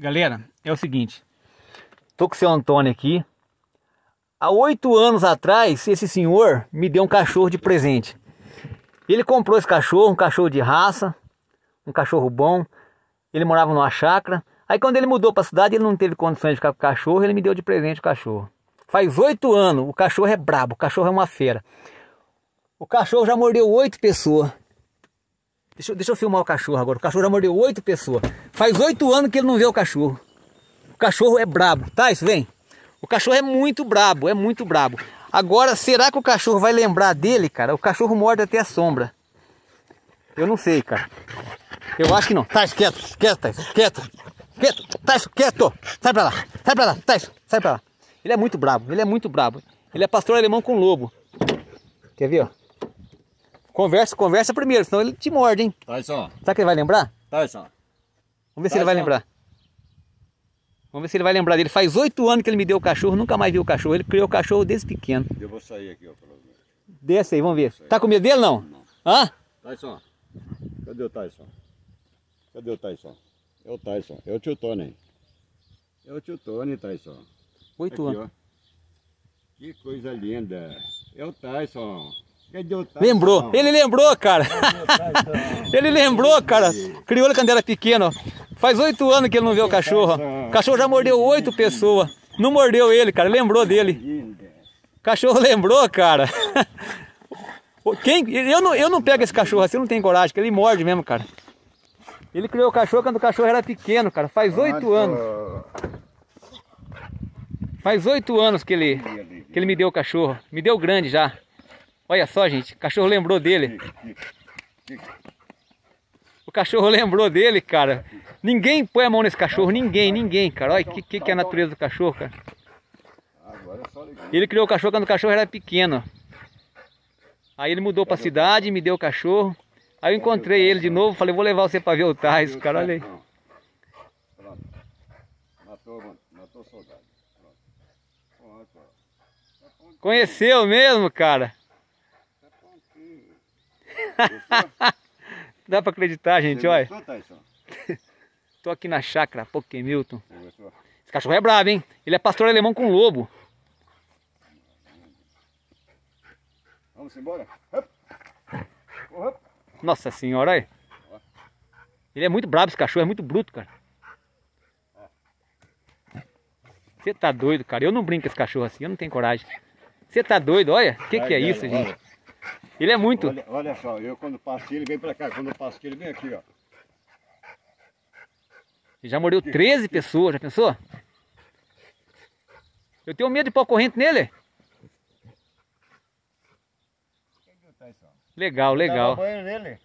Galera, é o seguinte. Tô com o seu Antônio aqui. Há oito anos atrás, esse senhor me deu um cachorro de presente. Ele comprou esse cachorro, um cachorro de raça, um cachorro bom. Ele morava numa chácara. Aí quando ele mudou para a cidade, ele não teve condições de ficar com o cachorro, ele me deu de presente o cachorro. Faz oito anos, o cachorro é brabo, o cachorro é uma fera. O cachorro já mordeu oito pessoas. Deixa, deixa eu filmar o cachorro agora. O cachorro já mordeu oito pessoas. Faz oito anos que ele não vê o cachorro. O cachorro é brabo. Tá, isso vem. O cachorro é muito brabo, é muito brabo. Agora, será que o cachorro vai lembrar dele, cara? O cachorro morde até a sombra. Eu não sei, cara. Eu acho que não. Tá, quieto, quieto, Tais, quieto. Quieto, Tais, quieto. Sai pra lá, sai pra lá, Tais, sai pra lá. Ele é muito brabo, ele é muito brabo. Ele é pastor alemão com lobo. Quer ver, ó? Conversa, conversa primeiro, senão ele te morde, hein? Tyson. Será que ele vai lembrar? Tyson. Vamos ver se ele vai lembrar. Vamos ver se ele vai lembrar dele. Faz oito anos que ele me deu o cachorro, nunca mais viu o cachorro. Ele criou o cachorro desde pequeno. Eu vou sair aqui, ó. Pelo menos. Desce aí, vamos ver. Tá com medo dele não? Não. Hã? Tyson. Cadê o Tyson? Cadê o Tyson? É o Tyson. É o tio Tony. É o tio Tony, Tyson. Oito Aqui, anos. ó. Que coisa linda. É o Tyson. Tyson? Lembrou, ele lembrou, cara. ele lembrou, cara. Criou ele quando era pequeno. Faz oito anos que ele não vê o cachorro. O cachorro já mordeu oito pessoas. Não mordeu ele, cara. Lembrou dele. O cachorro lembrou, cara. Quem? Eu não, eu não pego esse cachorro assim, eu não tenho coragem, que ele morde mesmo, cara. Ele criou o cachorro quando o cachorro era pequeno, cara. Faz oito anos. Faz oito anos que ele, que ele me deu o cachorro. Me deu grande já. Olha só, gente. O cachorro lembrou dele. O cachorro lembrou dele, cara. Ninguém põe a mão nesse cachorro. Ninguém, ninguém, cara. Olha o que, que, que é a natureza do cachorro, cara. Ele criou o cachorro quando o cachorro era pequeno. Aí ele mudou pra cidade, me deu o cachorro. Aí eu encontrei ele de novo, falei, vou levar você pra ver o Tais, cara, olha aí. Conheceu mesmo, cara? Dá pra acreditar, gente, Você olha. gostou, Tyson? Tô aqui na chácara, Pokémilton. Esse cachorro é brabo, hein? Ele é pastor alemão com lobo. Vamos embora? Nossa senhora, olha. Ele é muito brabo esse cachorro, é muito bruto, cara. Você tá doido, cara. Eu não brinco com esse cachorro assim, eu não tenho coragem. Você tá doido, olha. O que, que é isso, gente? Ele é muito. Olha, olha só, eu quando passo aqui, ele vem pra cá. Quando eu passo aqui, ele vem aqui, ó. Já mordeu 13 pessoas, já pensou? Eu tenho medo de pôr corrente nele. Legal, Dava legal. banho nele.